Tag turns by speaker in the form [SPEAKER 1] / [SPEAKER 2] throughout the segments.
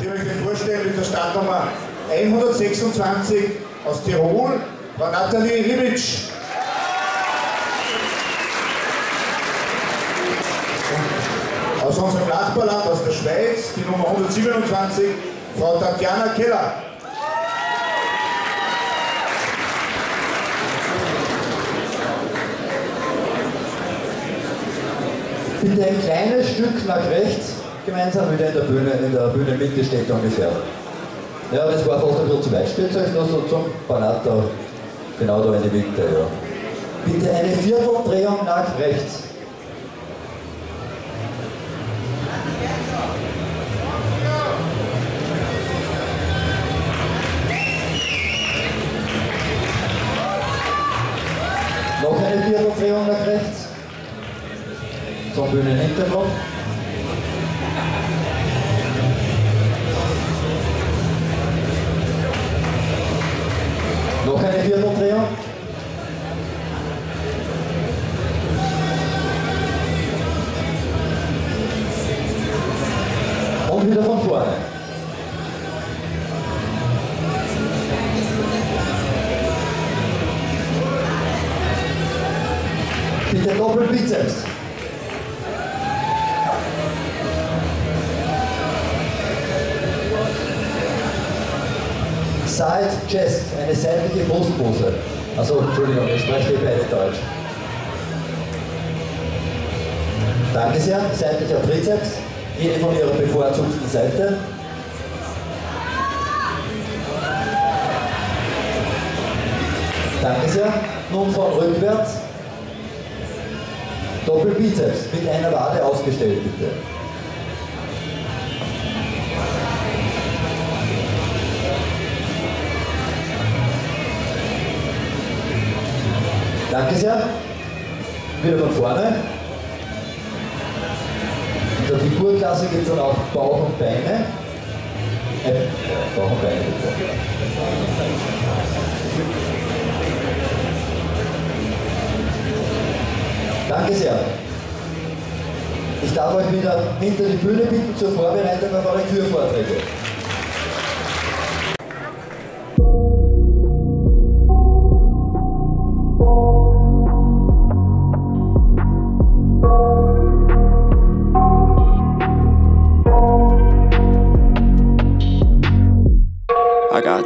[SPEAKER 1] Ich möchte vorstellen mit der Startnummer 126 aus Tirol, Frau Nathalie Ribitsch. aus unserem Nachbarland, aus der Schweiz, die Nummer 127, Frau Tatjana Keller.
[SPEAKER 2] Bitte ein kleines Stück nach rechts, gemeinsam wieder in der Bühne, in der Bühne Mitte steht ungefähr. Ja, das war fast ein bisschen zu weit. Stellt euch noch so zum Ballett genau da in die Mitte, ja. Bitte eine Vierteldrehung nach rechts. Noch eine Vierteldrehung nach rechts. Zum Bühnenhintergrund. Und wieder von vorne. Bitte Doppelbizeps. Side Chest, eine seitliche Brustpose. Also, Entschuldigung, ich spreche hier beide Deutsch. Danke sehr, seitlicher Trizeps, jede von Ihrer bevorzugten Seite. Danke sehr. Nun von rückwärts. Doppelbizeps mit einer Wade ausgestellt, bitte. Danke sehr. Wieder von vorne. Figurklasse geht es dann auch Bauch und Beine. Äh, Bauch und Beine. Danke sehr. Ich darf euch wieder hinter die Bühne bitten zur Vorbereitung auf eure Kürvorträge.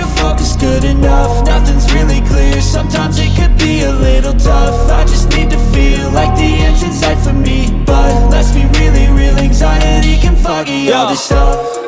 [SPEAKER 3] to focus good enough? Nothing's really clear, sometimes it could be a little tough. I just need to feel like the end's in sight for me. But let's be really real, anxiety can foggy all this stuff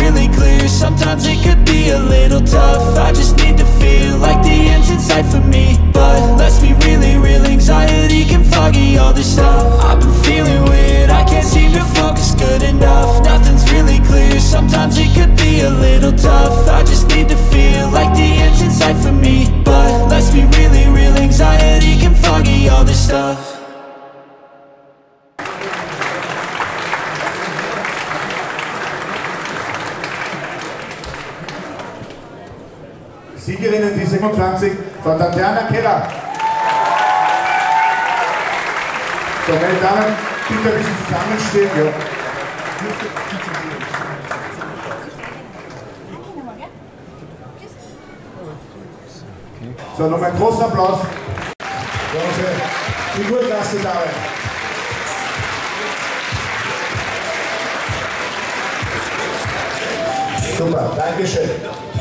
[SPEAKER 3] really clear, sometimes it could be a little tough. I just need to feel like the end's in sight for me. But let's be really real, anxiety can foggy all this stuff. I've been feeling weird, I can't seem to focus good enough. Nothing's really clear, sometimes it could be a little tough. I just need to feel like the end's in sight for me. But let's be really real, anxiety can foggy all this stuff
[SPEAKER 1] Siegerinnen die 27 von Tatjana Keller. So, meine Damen, bitte ein bisschen zusammenstehen. Ja. So, nochmal einen großen Applaus für unsere Figurklasse-Damen. Super, Dankeschön.